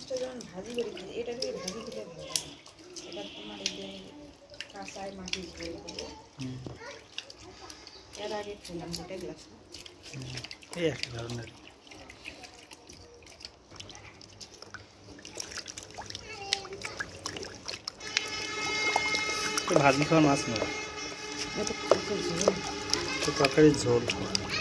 মাছটা যখন ভাজি করে খেয়ে এটা দিয়ে ভাজি খেলে ভালো লাগে এটা তোমার এই যে কাঁচায় মাটি ঝোল দেবো হুম, এর আগে খেলাম যেটা গ্লাস হুম, এই একটা ধরনের তো ভাজি খাওয়া মাছ নয় এটা কাঁচা ঝোল তো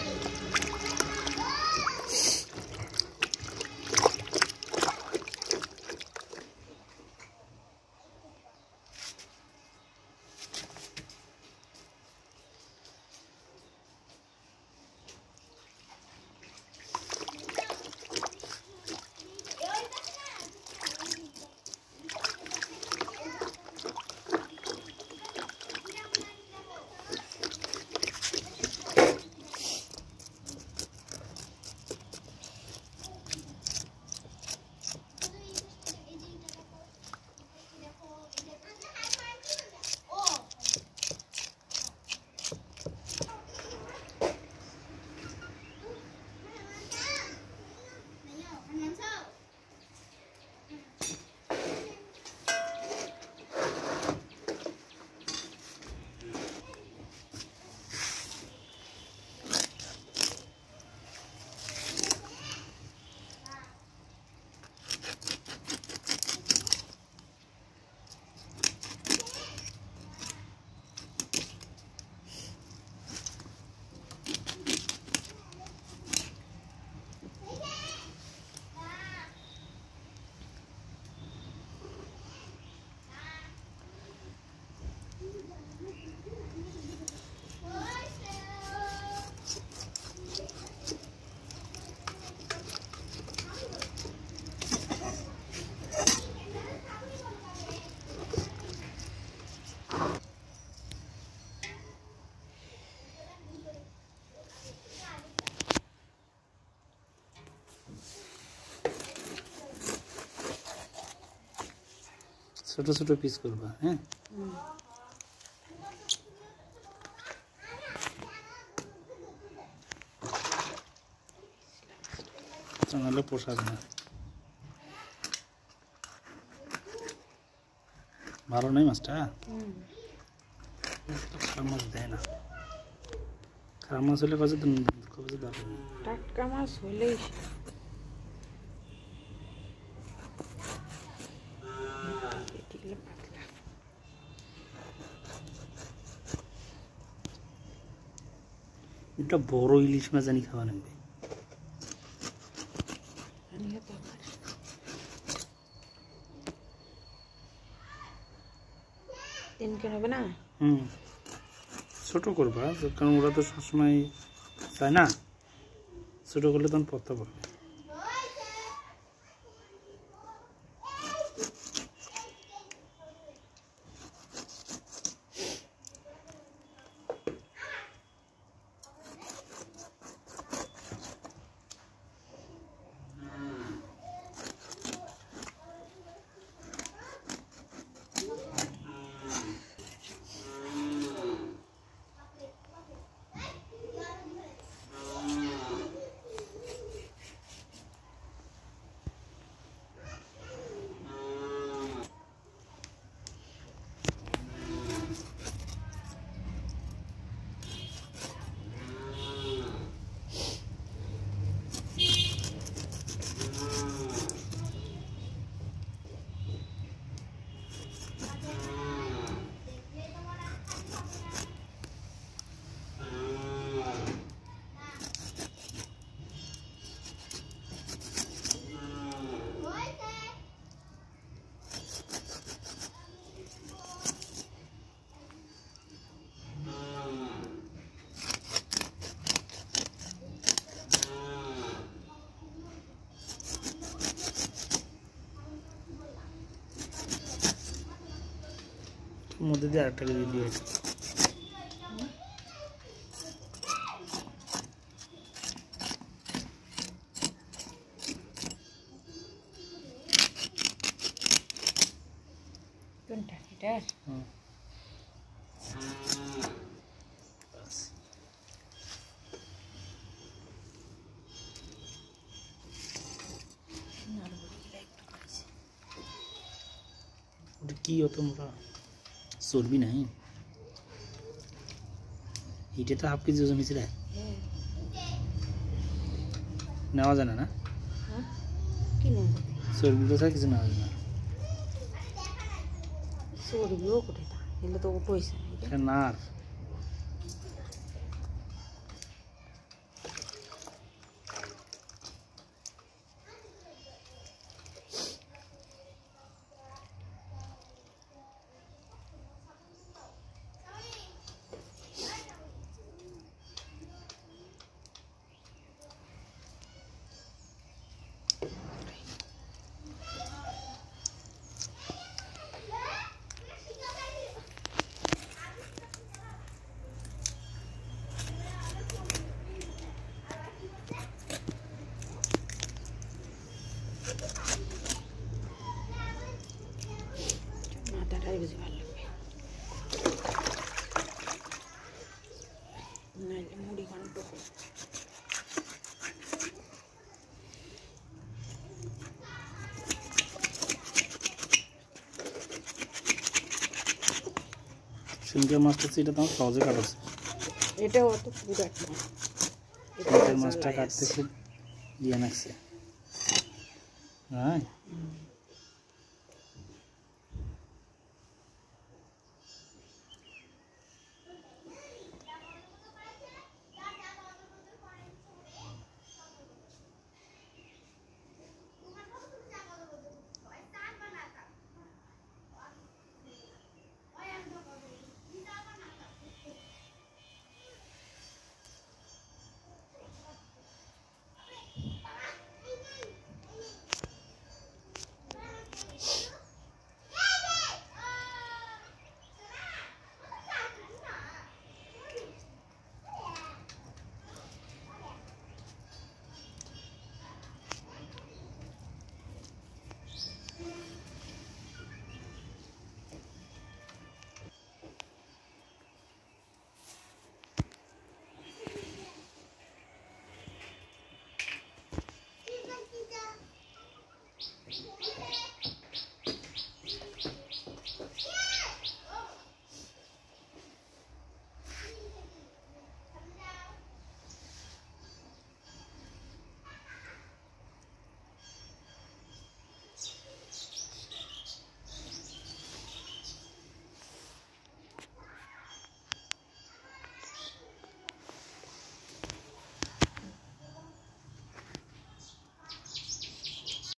ছোট ছোট পিস করবা হ্যাঁ তা নাহলে পোষাবে না ভালো নেই মাছটা হুম খারাপ মাছ দেয় না খারাপ মাছ হলে কাজে কাজে দরকার নেই টাটকা মাছ হলেই পেটিগুলো পাতলা এটা বড় ইলিশ মাছ জানি খাওয়া লাগবে। হবে না? হুম। ছোট করবা কারণ ওরা তো সবসময় চায় না। ছোট করলে তখন পত্তা পড়বে। মধ্যে দিয়ে আরেকটা দিয়ে দিয়ে কোনটা এটা হুম নাড়বড়িগুলো একটু করেছি কি অত মোটা চর্বি নাই এটা তো হাফ কেজি ওজন হয়েছিল হ্যাঁ নেওয়া জানা না? চর্বি তো কিছু নেওয়া জানা। চর্বিও এটা? না সিঙ্গেল মাছটা এটা তোমার সহজে কাটাচ্ছে এটাও অত পুরো একটা মাছটা কাটতে খুব ইয়ে লাগছে। হ্যাঁ।